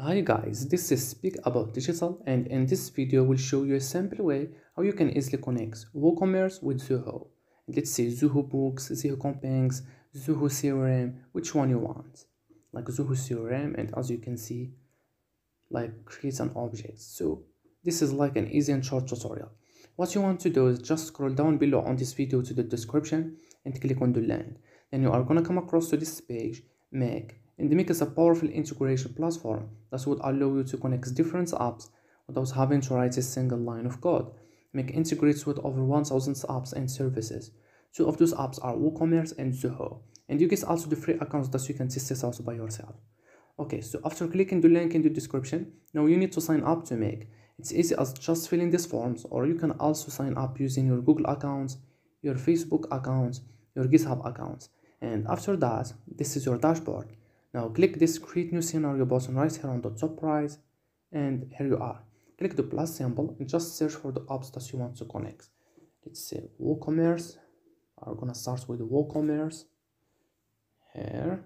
Hi guys, this is Speak About Digital and in this video we'll show you a simple way how you can easily connect WooCommerce with Zoho. Let's say Zoho Books, Zoho Campaigns, Zoho CRM, which one you want. Like Zoho CRM and as you can see, like create an object. So this is like an easy and short tutorial. What you want to do is just scroll down below on this video to the description and click on the link. Then you are gonna come across to this page, make and Make is a powerful integration platform that would allow you to connect different apps without having to write a single line of code. Make integrates with over 1000 apps and services. Two of those apps are WooCommerce and Zoho, and you get also the free accounts that you can test out by yourself. Okay, so after clicking the link in the description, now you need to sign up to Make. It's easy as just filling these forms, or you can also sign up using your Google accounts, your Facebook accounts, your GitHub accounts. And after that, this is your dashboard. Now click this create new scenario button right here on the top right and here you are. Click the plus symbol and just search for the apps that you want to connect. Let's say WooCommerce. We're gonna start with WooCommerce here.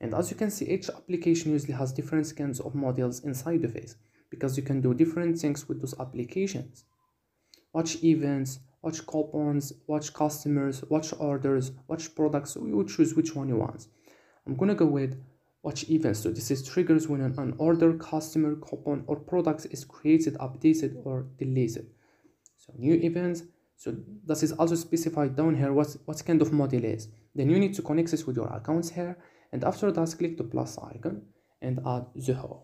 And as you can see, each application usually has different kinds of modules inside of it because you can do different things with those applications. Watch events, watch coupons, watch customers, watch orders, watch products. You choose which one you want. I'm gonna go with Watch events. So this is triggers when an, order, customer, coupon, or product is created, updated, or deleted. So new events. So this is also specified down here what, what kind of model is. Then you need to connect this with your accounts here. And after that, click the plus icon and add Zoho.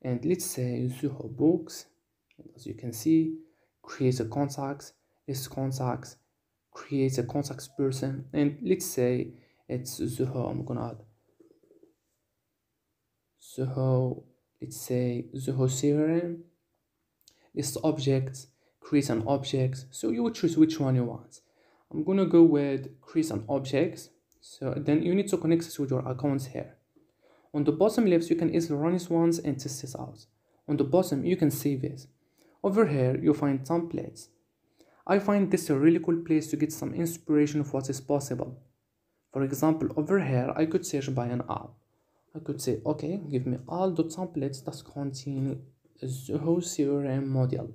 And let's say Zoho Books. And as you can see, create a contacts, list contacts, create a contacts person. And let's say it's Zoho I'm gonna add Zoho let's say Zoho CRM list objects create an object so you would choose which one you want. I'm gonna go with create an object so then you need to connect this with your accounts here. On the bottom left you can easily run this once and test this out. On the bottom you can save it. Over here you find templates. I find this a really cool place to get some inspiration of what is possible for example, over here, I could search by an app. I could say, okay, give me all the templates that contain Zoho CRM module.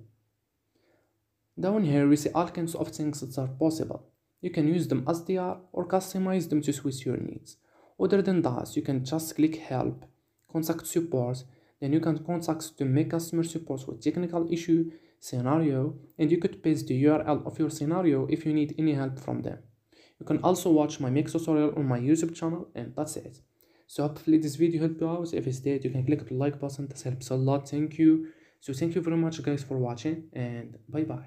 Down here, we see all kinds of things that are possible. You can use them as they are or customize them to suit your needs. Other than that, you can just click help, contact support, then you can contact to make customer support with technical issue, scenario, and you could paste the URL of your scenario if you need any help from them. You can also watch my Make tutorial on my YouTube channel and that's it. So hopefully this video helped you out. If it did, you can click the like button. That helps a lot. Thank you. So thank you very much guys for watching and bye bye.